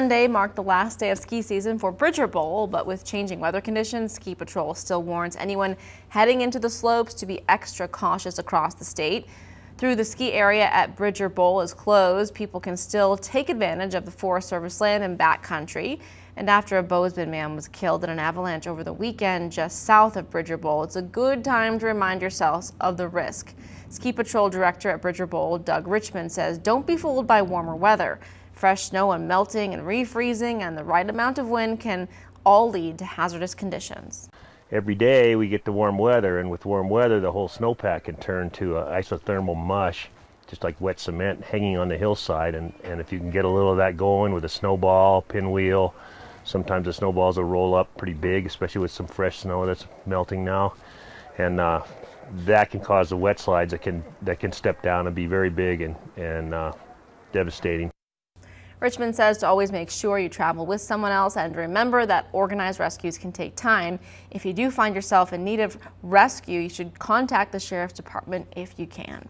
Sunday marked the last day of ski season for Bridger Bowl, but with changing weather conditions, Ski Patrol still warns anyone heading into the slopes to be extra cautious across the state. Through the ski area at Bridger Bowl is closed, people can still take advantage of the Forest Service land and backcountry. And after a Bozeman man was killed in an avalanche over the weekend just south of Bridger Bowl, it's a good time to remind yourselves of the risk. Ski Patrol Director at Bridger Bowl, Doug Richmond, says don't be fooled by warmer weather. Fresh snow and melting and refreezing and the right amount of wind can all lead to hazardous conditions. Every day we get the warm weather, and with warm weather, the whole snowpack can turn to isothermal mush, just like wet cement hanging on the hillside. And, and if you can get a little of that going with a snowball, pinwheel, sometimes the snowballs will roll up pretty big, especially with some fresh snow that's melting now. And uh, that can cause the wet slides that can that can step down and be very big and, and uh, devastating. Richmond says to always make sure you travel with someone else and remember that organized rescues can take time. If you do find yourself in need of rescue, you should contact the Sheriff's Department if you can.